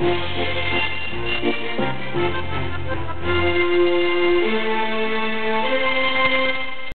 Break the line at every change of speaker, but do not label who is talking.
Música